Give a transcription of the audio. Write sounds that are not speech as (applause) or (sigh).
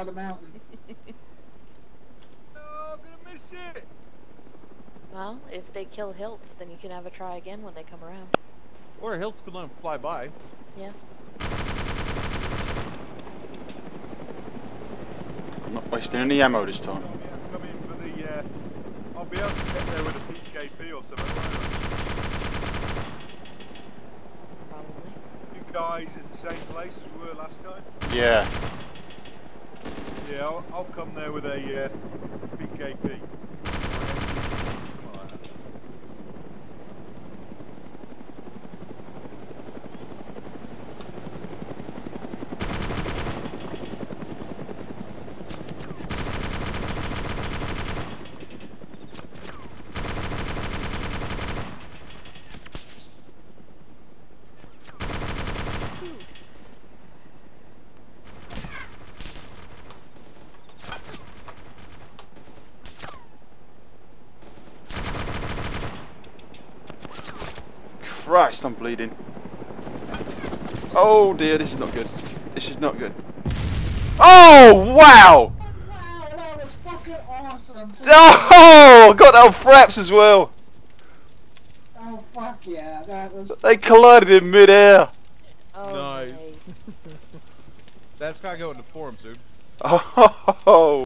of the mountain. (laughs) Oh, I'm gonna miss it. Well, if they kill Hiltz, then you can have a try again when they come around. Or Hiltz could let him fly by. Yeah. I'm not wasting any ammo this time. Yeah, come in for the. Uh, I'll be able to get there with a PKP or something. like that. Probably. You guys at the same place as we were last time. Yeah. Yeah, I'll, I'll come there with a uh, PKP. Something like that. Christ, I'm bleeding. Oh dear, this is not good. This is not good. Oh, wow! Oh, wow, that was fucking awesome. Oh, got that fraps as well. Oh fuck yeah, that was. They collided in midair. Oh, Nice. nice. (laughs) That's gotta go in the forum soon. (laughs) Oh,